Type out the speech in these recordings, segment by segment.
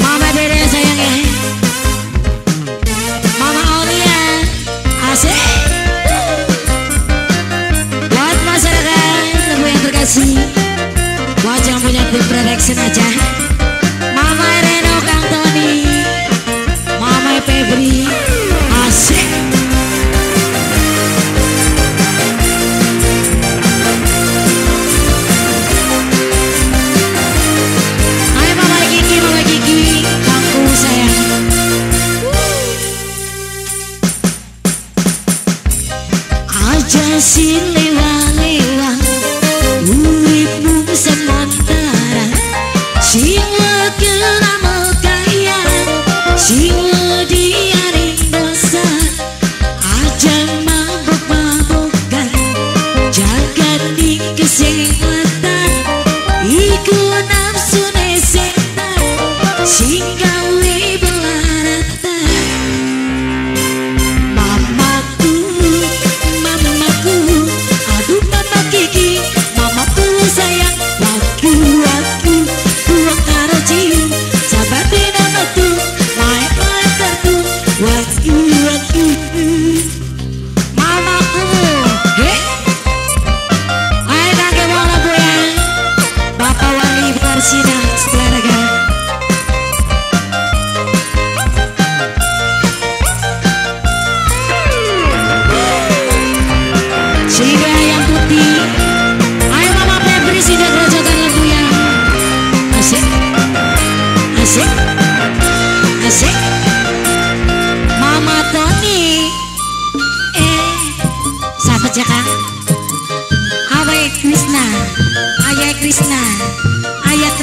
Mama Dede sayangnya. Mama Aulia Asik. Buat masyarakat Semua yang terkasih Buat yang punya production aja.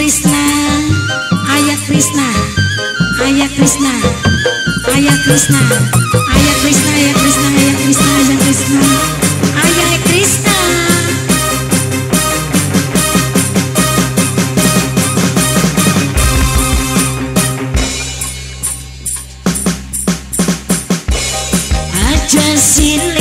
Krishna Ayah Krishna Ayah Krishna Ayah Krishna Ayah Krishna Ayah Krishna Ayah Krishna Ayah Krishna Ayah Krishna. Just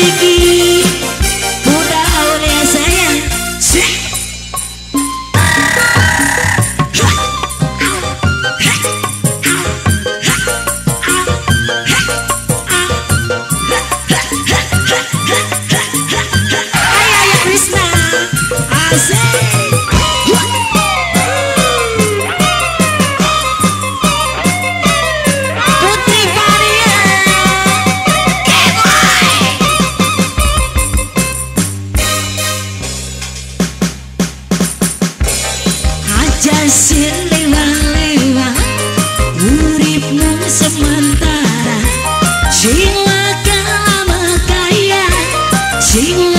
chiquito. isin lewa-lewa Urip mung sementara. Sing wakal ama kaya Sing